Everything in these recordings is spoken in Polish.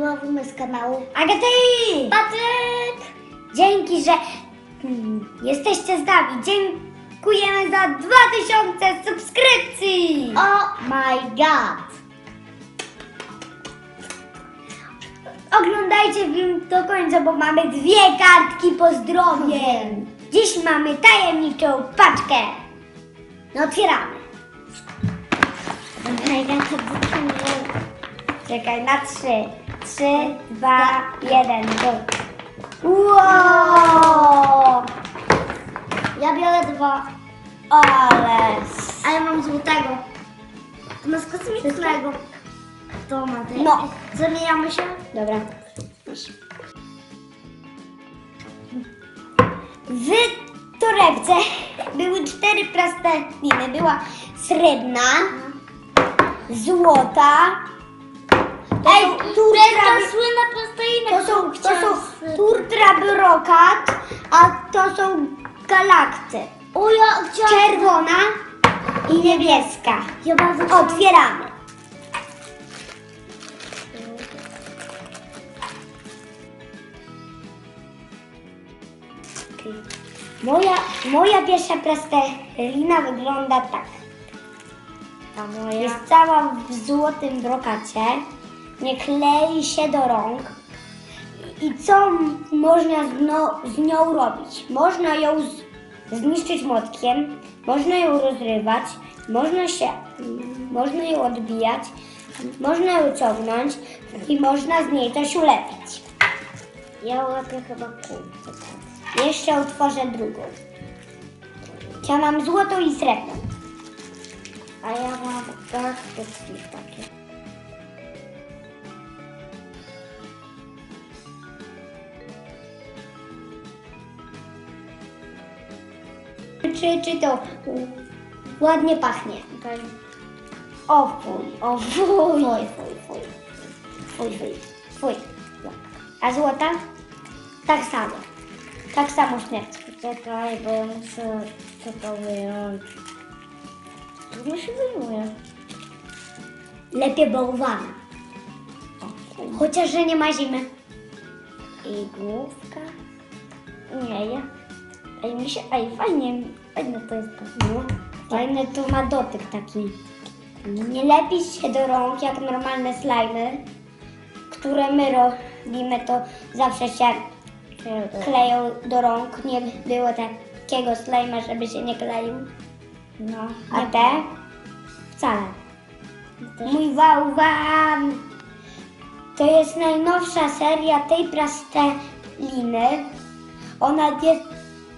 my z kanału Agaty! Patryk! Dzięki, że mm, jesteście z nami. Dziękujemy za 2000 subskrypcji! Oh my god! Oglądajcie film do końca, bo mamy dwie kartki pozdrowień. Dziś mamy tajemniczą paczkę. No otwieramy. Czekaj, na trzy. Trzy, dwa, jeden, go. Wow! Ja biorę dwa, Ale... a ja mam złotego. To ma z kosmicznego. To ma ty. No. Zamieniamy się? Dobra. W torebce były cztery plasteliny. Była srebrna, złota. To Ej, są to jest turtra, ta słynna to są, to są chciałam z- turtra brokat, a to są galakty. O, ja chciałam... Czerwona i niebieska. Ja bardzo chciałam... Otwieramy. Moja, moja pierwsza plastelina wygląda tak. Jest cała w złotym brokacie. Nie klei się do rąk. I co można z, no, z nią robić? Można ją z, zniszczyć młotkiem, można ją rozrywać, można się, można ją odbijać, można ją ciągnąć i można z niej coś ulepić. Ja łapię chyba pół. Jeszcze otworzę drugą. Ja mam złotą i srebrną. A ja mam galaktyczne takie. Czy, czy to ładnie pachnie? Okej. O fuj, o fuj, fuj, fuj, fuj, fuj, fuj, fuj. A złota? Tak samo. Tak samo śmierć. Czekaj, bo ja muszę to wyjąć. Trudno się wyjmuje. Lepiej bałwana. Chociaż, że nie ma zimy. I główka. Nie, ja. Ej, mi się, ej, fajnie, fajne to jest. No, fajny to ma dotyk taki. Nie lepi się do rąk jak normalne slimy, które my robimy, to zawsze się kleją do rąk. Nie było takiego slima, żeby się nie kleił. No, A te? Wcale. Mój bałwan! To jest najnowsza seria tej plasteliny. Ona jest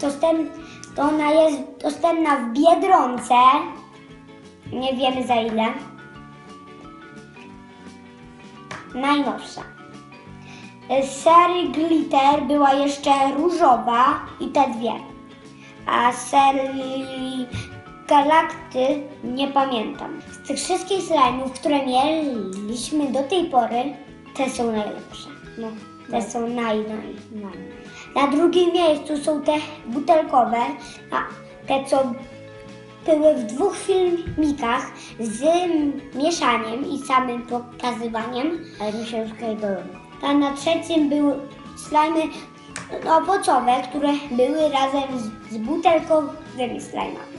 dostęp, to ona jest dostępna w Biedronce. Nie wiemy za ile. Najnowsza. Z serii Glitter była jeszcze różowa i te dwie. A serii Galakty nie pamiętam. Z tych wszystkich slajmów, które mieliśmy do tej pory, te są najlepsze. No, te są naj, naj, naj. Na drugim miejscu są te butelkowe, a te co były w dwóch filmikach z mieszaniem i samym pokazywaniem. ale mi się już kajdoło. A na trzecim były slajmy owocowe, które były razem z, z butelkowymi slajmami.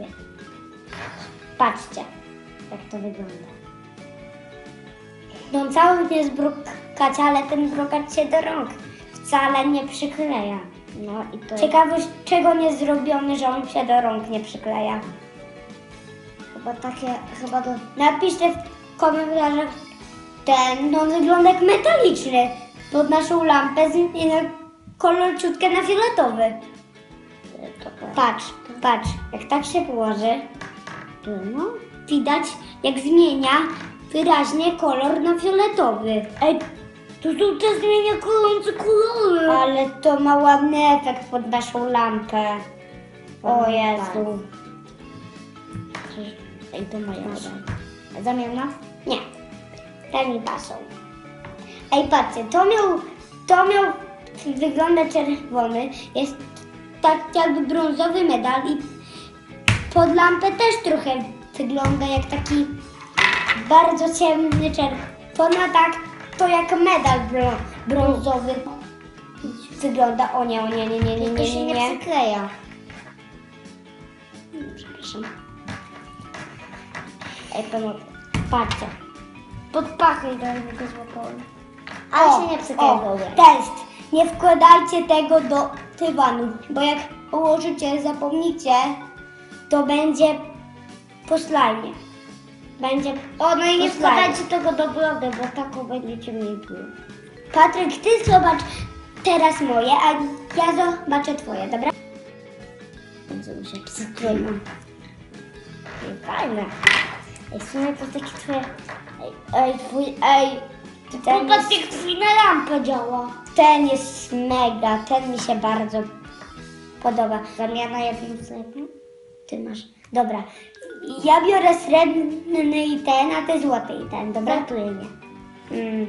Sobie. Patrzcie, jak to wygląda. No cały jest brokać, ale ten brokat się do rąk wcale nie przykleja. No i to Ciekawość, czego nie zrobiony, że on się do rąk nie przykleja. chyba takie, chyba do... Napiszcie w komentarzach, ten no wygląda jak metaliczny. Pod naszą lampę zmienia kolor ciutkę na fioletowy. To, Patrz, patrz, jak tak się położy, no. widać jak zmienia wyraźnie kolor na fioletowy. Ej, to są te zmieniające kolory. Ale to ma ładny efekt pod naszą lampę. O Jezu. Ej, to moja woda. Zamiana? Nie. Te mi pasą. Ej, patrzcie, to miał, to miał wygląda czerwony. Jest tak jakby brązowy medal i pod lampę też trochę wygląda jak taki bardzo ciemny czerwony. tak to jak medal brą, brązowy wygląda. O nie, o nie, nie, nie, nie, nie, się nie, nie nie. przykleja. Przepraszam. Ej, pomocy. Patrzcie. Pod pachą go złapałem. Ale się nie przykleja o, test. Nie wkładajcie tego do dywanu, bo jak położycie, zapomnicie, to będzie po slajmie. Będzie O, no i nie wkładajcie tego do brody, bo taką będziecie mieli. Patryk, ty zobacz teraz moje, a ja zobaczę twoje, dobra? Mi się przykleja. Ej, Fajne. Ej, w sumie to takie twoje... Ej, ej twój... Ej, Ten popatrz jest, jak twój na lampę działa. ten jest mega, ten mi się bardzo podoba. Zamiana jednym sklepem? Ty masz. Dobra. Ja biorę srebrny i ten, a ty złoty i ten, dobra? Żartuję nie. Mm.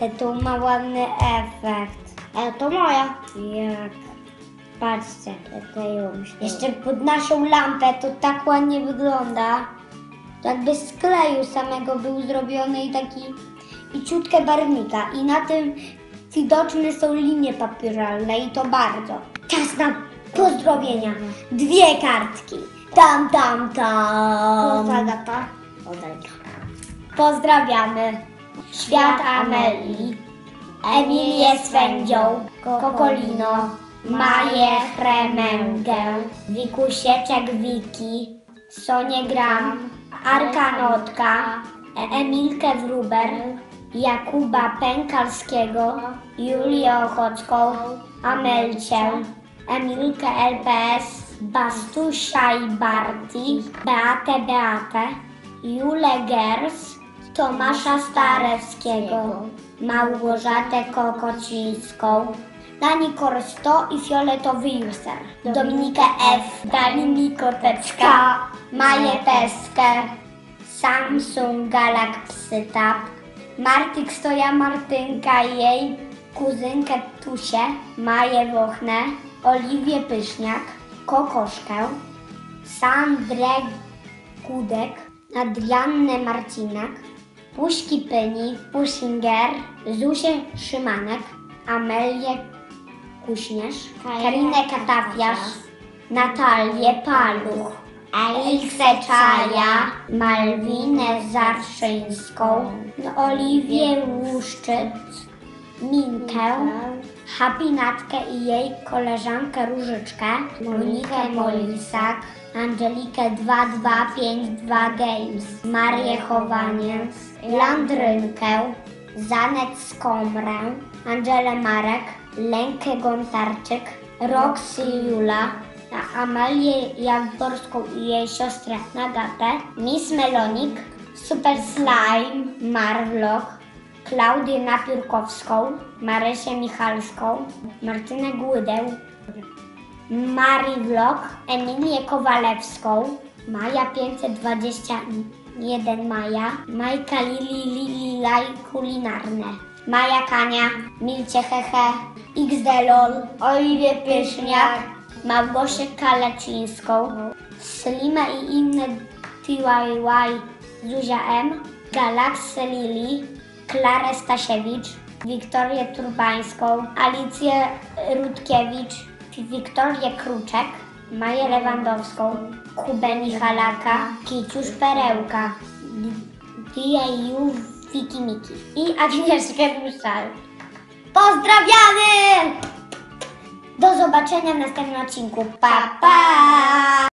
Ale tu ma ładny efekt. Ale to moja. Jak? Patrzcie. Mi się. Jeszcze pod naszą lampę to tak ładnie wygląda. Jakby z kleju samego był zrobiony i taki i ciutkę barwnika. I na tym widoczne są linie papiralne i to bardzo. Czas na pozdrowienia. Dwie kartki. Tam, tam, tam. Poza Agata. Oddaj. Pozdrawiamy. Świat Amelii, Emilię Swędzią, Kokolino, Maję Chremęgę, Wikusieczek Wiki, Sonię Gram, Arkanotka, Emilkę Wruber, Jakuba Pękalskiego, Julię Ochocką, Amelcię, Emilkę LPS, Bastusia i Barti, Beatę Beatę, Julę Gers, Tomasza Starewskiego, Małgorzatę Kokocińską, Dani Korsto i Fioletowy User, Dominikę F, Dani Koteczka, Maję Teskę, Samsung Galaxy Tab, Martik Stoja Martynka i jej kuzynkę Tusię, Maję Wochnę, Oliwię Pyszniak, Kokoszkę, Sandrę Kudek, Adriannę Marcinak, Puśki Pyni, Pushinger, Zusię Szymanek, Amelię Kuśnierz, Karinę Katafiarz, Natalię Paluch, Eliksę Czaja, Malwinę Zarszyńską, Oliwię Łuszczyc, Minkę, Habinatkę i jej koleżankę Różyczkę, Monikę Molisak, Angelikę 2252 Games, Marię Chowaniec, Landrynkę, Zanet Skomrę, Angelę Marek, Lenkę Gontarczyk, Roxy Jula, Amalię Jaworską i jej siostrę Nagatę, Miss Melonik, Super Slime, Marvlog, Klaudię Napiórkowską, Marysię Michalską, Martynę Głydę, Mari Vlog, Emilię Kowalewską, Maja 521 Maja, Majka Lili Lili Laj Kulinarne, Maja Kania, Milcie Hehe, XD LOL, Oliwię Pyszniak, Małgosię Kalecińską, Slima i inne DIY, Zuzia M, Galaksy Lili, Klarę Stasiewicz, Wiktorię Turbańską, Alicję Rutkiewicz, Wiktorię Kruczek, Maję Lewandowską, Kubę Michalaka, Kiciusz Perełka, DIU Wiki Miki i Agnieszkę Duszal. Pozdrawiamy! Do zobaczenia w następnym odcinku. Pa, pa!